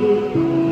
Música